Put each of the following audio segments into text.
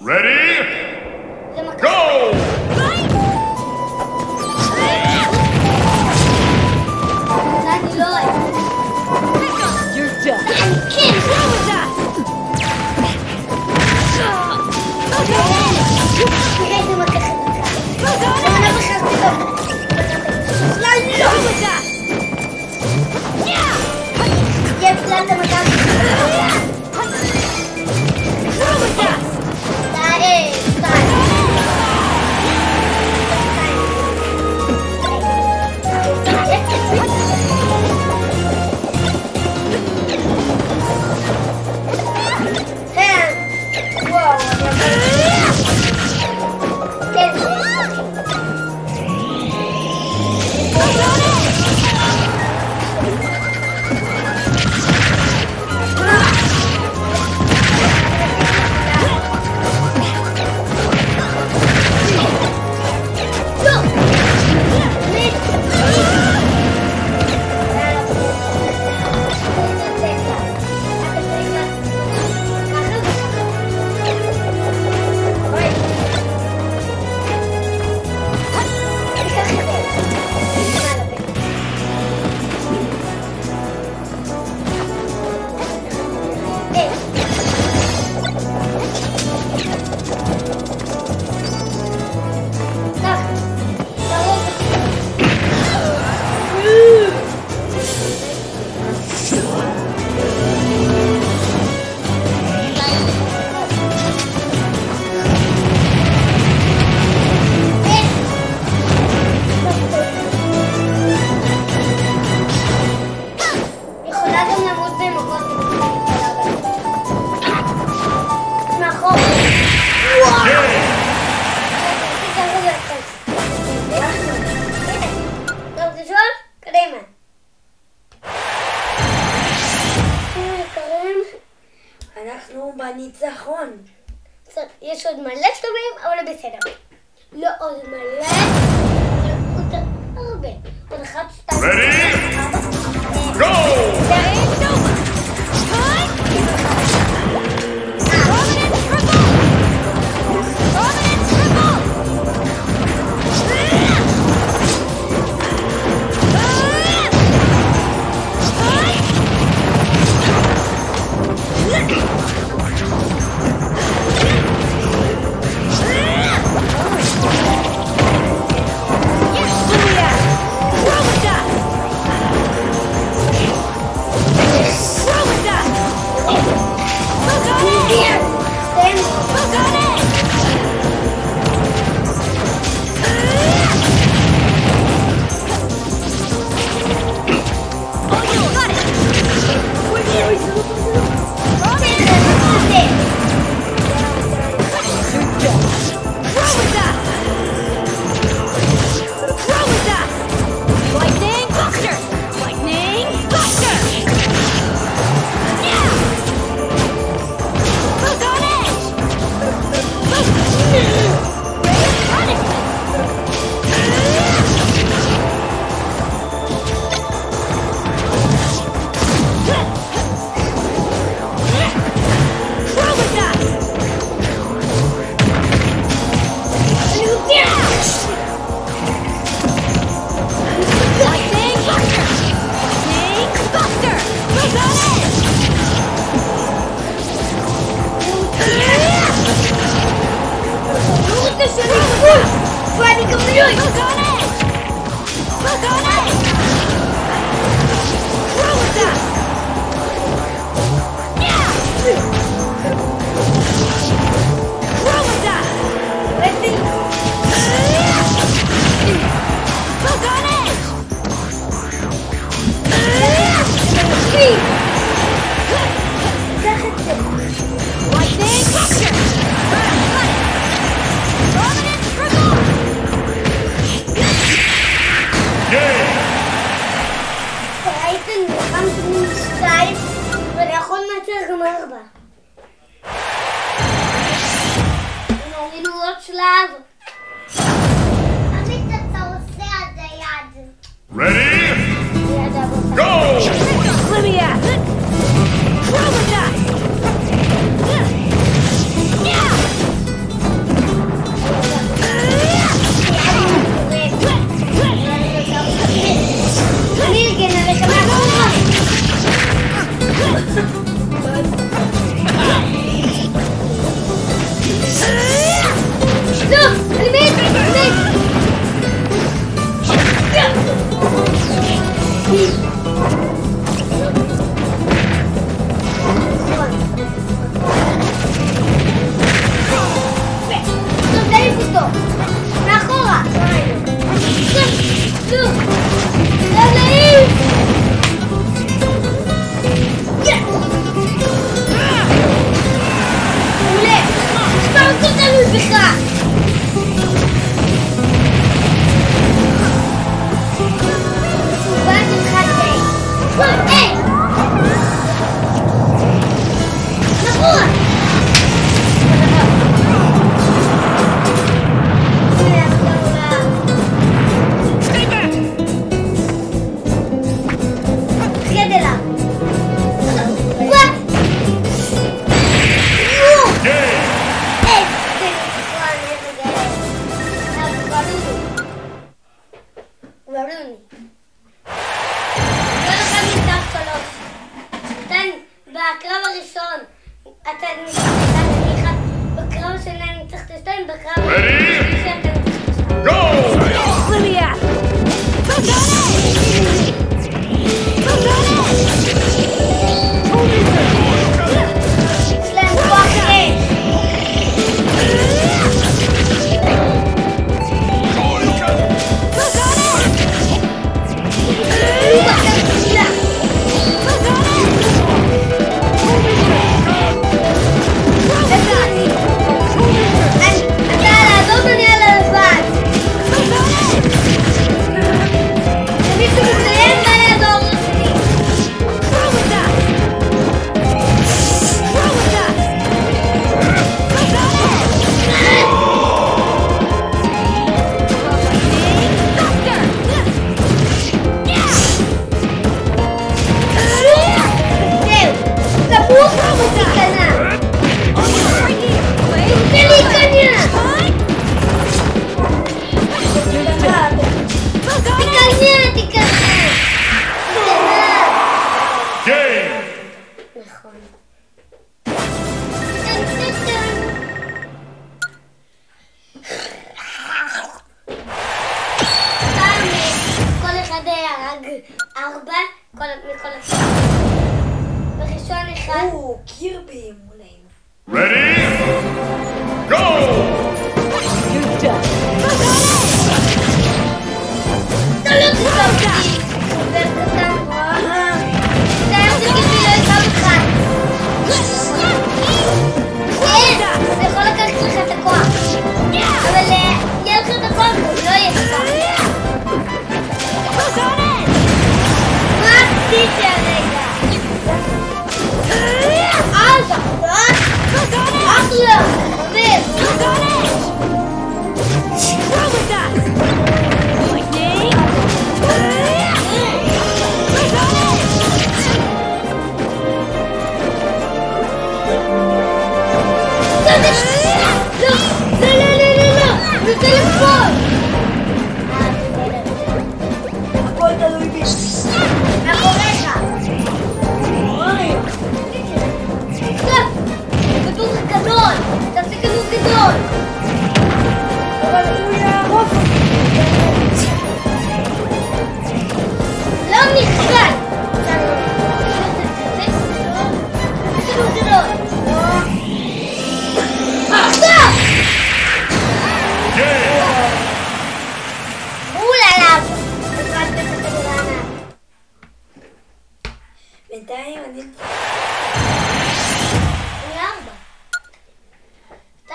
Ready? יש עוד מלא שלומים, אבל בסדר. לא עוד מלא, אבל עוד הרבה. עוד אחת, שתיים, ארבע. Ready? אתה נלחם בקרב שלהם, ניצחת שתיים, בקרב... Kirby mulaim. Ready? Go!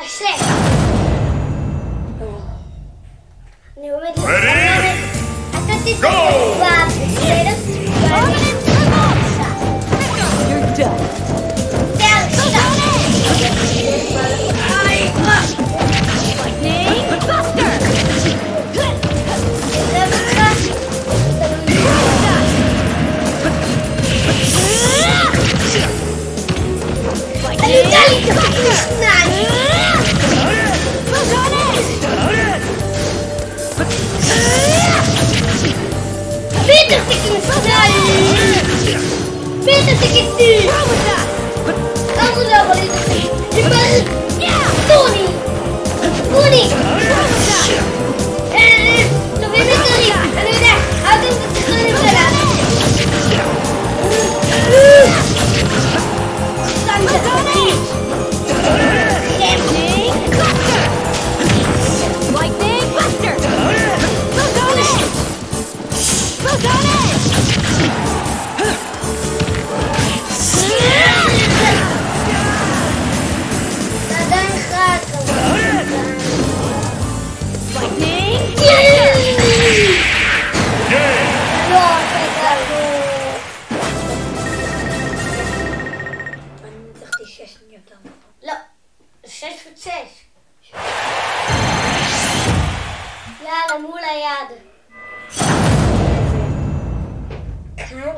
six. Ready? Go!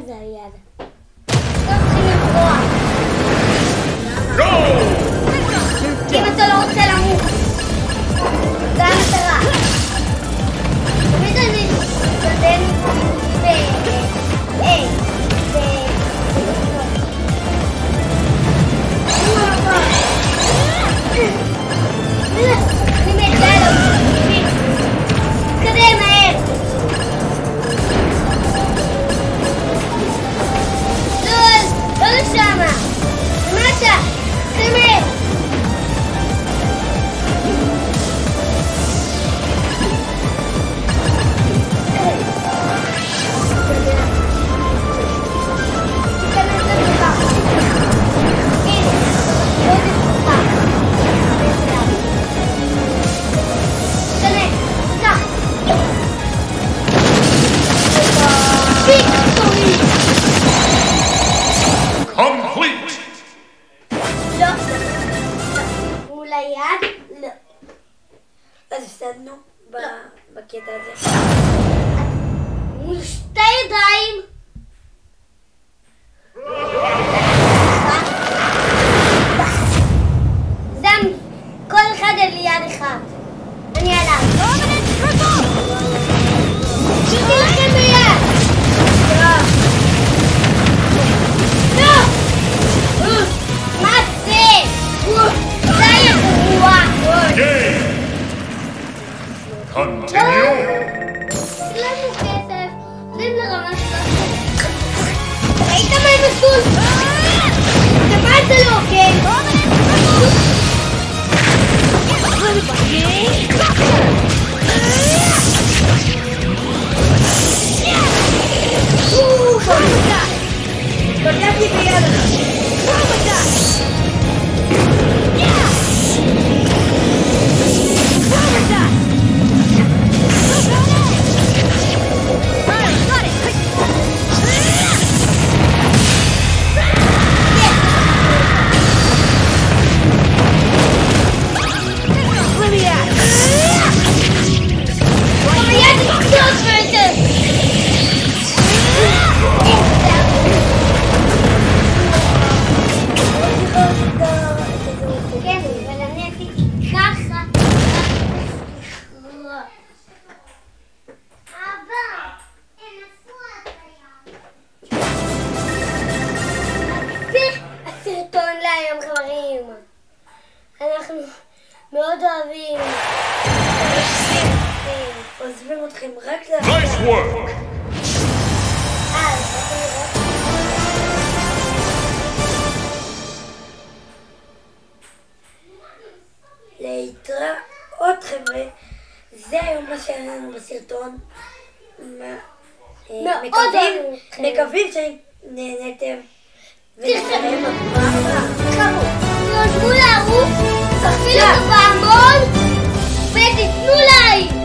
Italiana. Yeah. מה שהיה לנו בסרטון. אה, מאוד מקווים שנהנתם. ונתראה בפעם הבאה. לערוץ, תחזירו את הפעמון ותיתנו לייק.